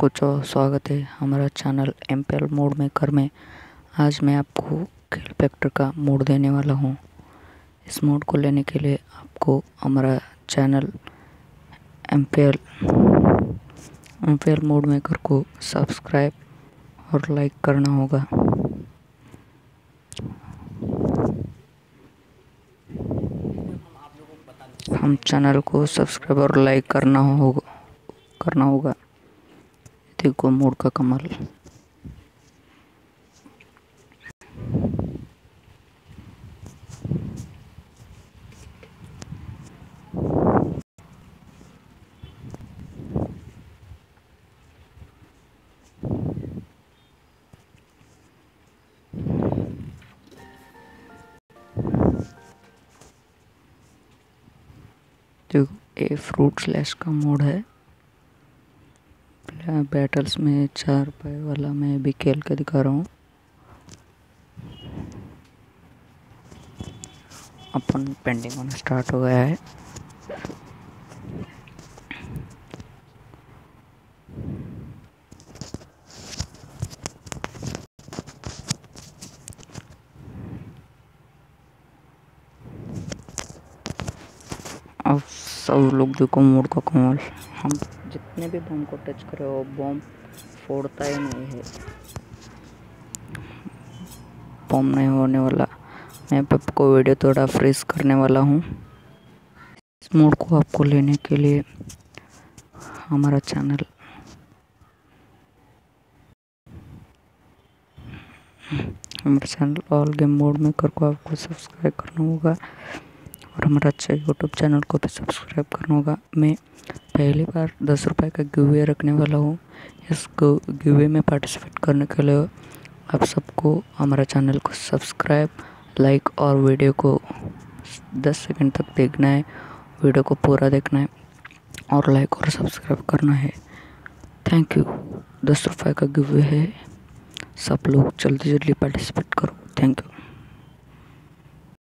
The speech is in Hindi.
सबको चो- स्वागत है हमारा channel M P L mod maker में। आज मैं आपको खेल फैक्टर का मोड देने वाला हूँ। इस मोड को लेने के लिए आपको हमारा channel M P L M P mod maker को सब्सक्राइब और लाइक करना होगा। हम चैनल को सब्सक्राइब और लाइक करना होगा करना होगा। देखो मूड का कमाल देखो ये फ्रूट स्लैश का मोड है। बैटल्स में चार पाए वाला मैं भी खेल के दिखा रहा हूँ। अपन पेंडिंग होना स्टार्ट हो गया है। अब सब लोग देखो मोड का कमाल। हम जितने भी बम को टच करे, वो बम फोड़ता ही नहीं है। बम नहीं होने वाला। मैं आपको वीडियो थोड़ा फ्रीज करने वाला हूँ। इस मोड को आपको लेने के लिए हमारा चैनल हमारा चैनल ऑल गेम मोड में कर को आपको सब्सक्राइब करना होगा। और हमारा अच्छा यूट्यूब चैनल को भी सब्सक्राइब करना होगा। मैं पहली बार दस रुपये का गिवे रखने वाला हूँ। इस गिवे में पार्टिसिपेट करने के लिए आप सबको, हमारा चैनल को सब्सक्राइब लाइक और वीडियो को दस सेकंड तक देखना है। वीडियो को पूरा देखना है और लाइक और सब्सक्राइब करना है। थैंक यू दस रुपये का गिवे है। सब लोग जल्दी जल्दी पार्टिसिपेट करो। Thank you